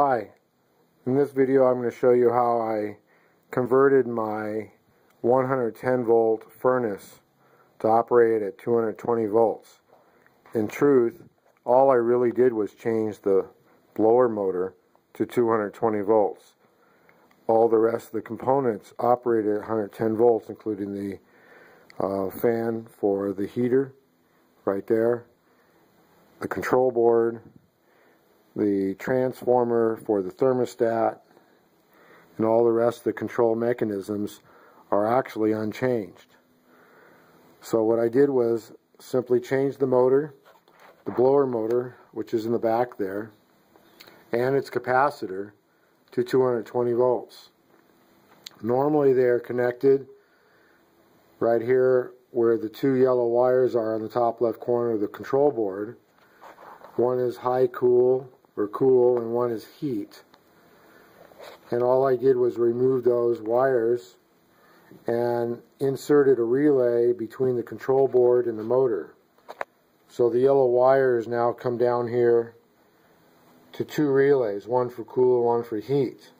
Hi, in this video I'm going to show you how I converted my 110 volt furnace to operate at 220 volts. In truth, all I really did was change the blower motor to 220 volts. All the rest of the components operated at 110 volts, including the uh, fan for the heater right there, the control board, the transformer for the thermostat, and all the rest of the control mechanisms are actually unchanged. So what I did was simply change the motor, the blower motor, which is in the back there, and its capacitor to 220 volts. Normally they're connected right here where the two yellow wires are on the top left corner of the control board. One is high cool or cool and one is heat. And all I did was remove those wires and inserted a relay between the control board and the motor. So the yellow wires now come down here to two relays, one for cool and one for heat.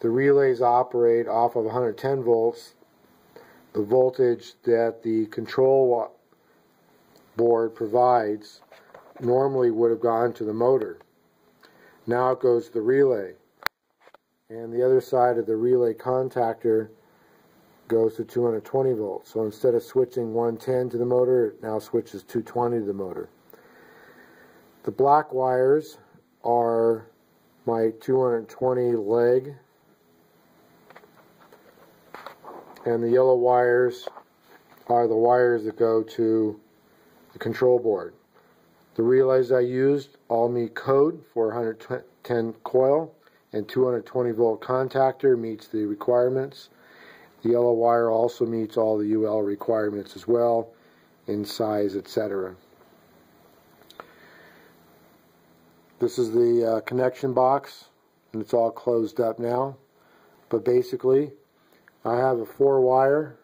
The relays operate off of 110 volts. The voltage that the control board provides normally would have gone to the motor. Now it goes to the relay. And the other side of the relay contactor goes to 220 volts. So instead of switching 110 to the motor, it now switches 220 to the motor. The black wires are my 220 leg and the yellow wires are the wires that go to the control board. The relays I used all meet code for 110 coil and 220 volt contactor meets the requirements. The yellow wire also meets all the UL requirements as well in size etc. This is the uh, connection box and it's all closed up now but basically I have a four wire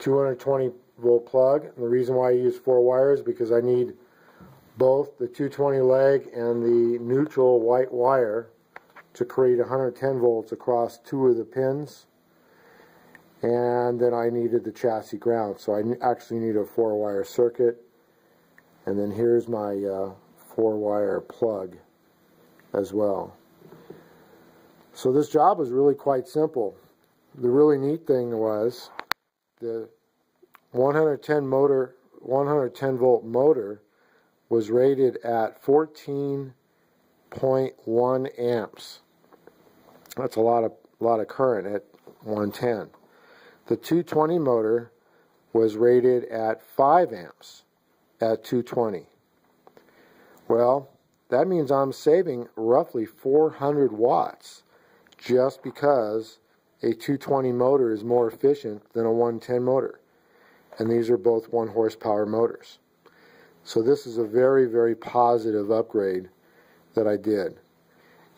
220 volt plug. And the reason why I use four wires because I need both the 220 leg and the neutral white wire to create 110 volts across two of the pins. And then I needed the chassis ground. So I actually need a four wire circuit. And then here's my uh, four wire plug as well. So this job was really quite simple. The really neat thing was the 110 motor 110 volt motor was rated at 14.1 amps. That's a lot of lot of current at 110. The 220 motor was rated at 5 amps at 220. Well, that means I'm saving roughly 400 watts just because a 220 motor is more efficient than a 110 motor and these are both one horsepower motors. So this is a very, very positive upgrade that I did.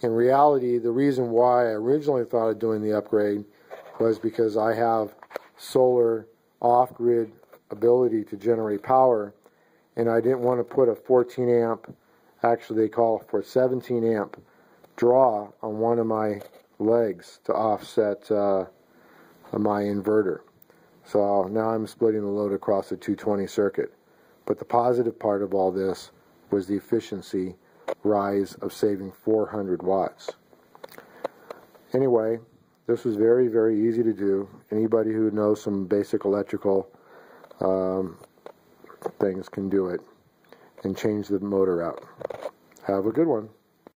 In reality, the reason why I originally thought of doing the upgrade was because I have solar off-grid ability to generate power and I didn't want to put a 14 amp, actually they call for 17 amp draw on one of my legs to offset uh, my inverter. So now I'm splitting the load across the 220 circuit. But the positive part of all this was the efficiency rise of saving 400 watts. Anyway, this was very, very easy to do. Anybody who knows some basic electrical um, things can do it and change the motor out. Have a good one.